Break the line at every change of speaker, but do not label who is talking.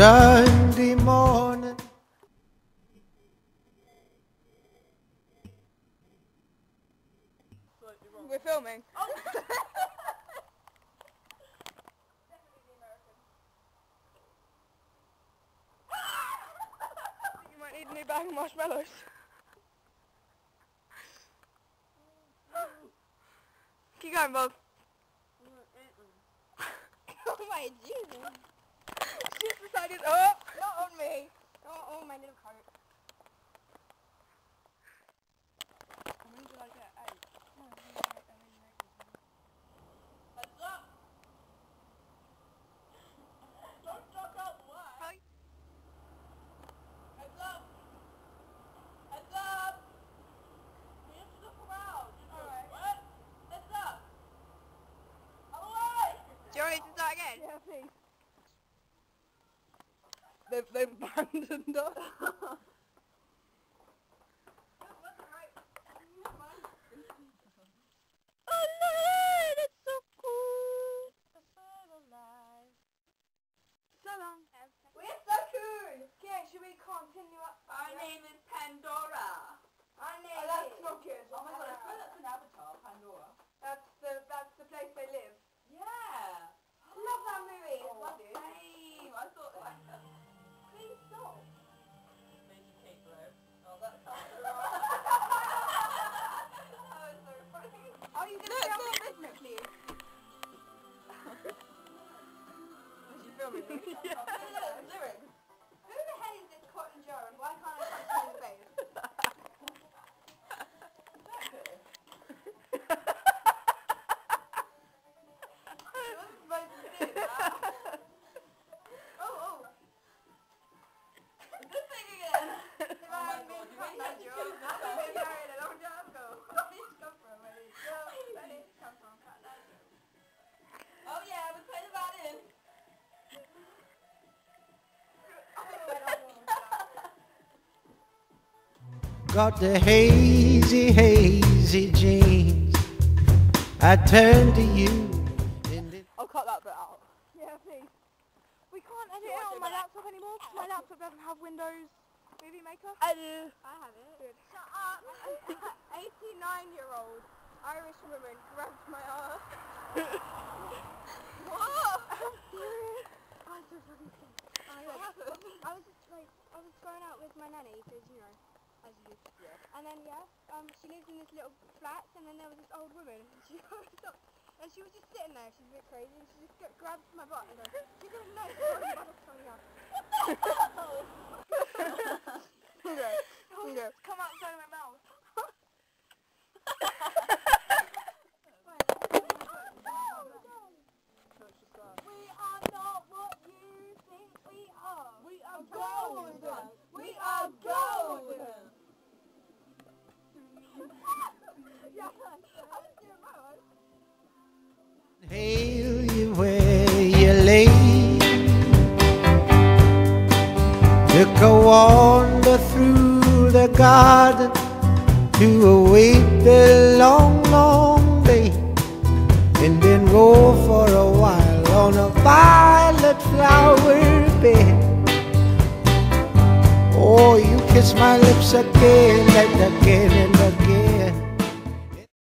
Sunday morning.
We're filming. Oh. you might need a new bag of marshmallows. Keep going, Bob.
oh my Jesus.
Decided, oh!
Not on me. Not on my little coat.
When did I get eight? Do you want me to start again?
Yeah, please.
They've, they've abandoned us.
Was
you
Got the hazy, hazy jeans. I turn to you. And
I'll cut that bit out.
Yeah, please. We can't edit it on my laptop anymore because my laptop doesn't have Windows Movie Maker.
I do.
I have it. Shut up. 89 year old Irish woman grabbed my ass. what? I'm serious. I'm so fucking scared. I,
What happened?
I was just like, I was going out with my nanny because, you know, as you do. And then, yeah, um, she lives in this little flat and then there was this old woman. And she and she was just sitting there. She's a bit crazy and she just grabbed my butt and goes,
Took a wander through the garden to await the long, long day. And then roll for a while on a violet flower bed. Oh, you kiss my lips again and again and again.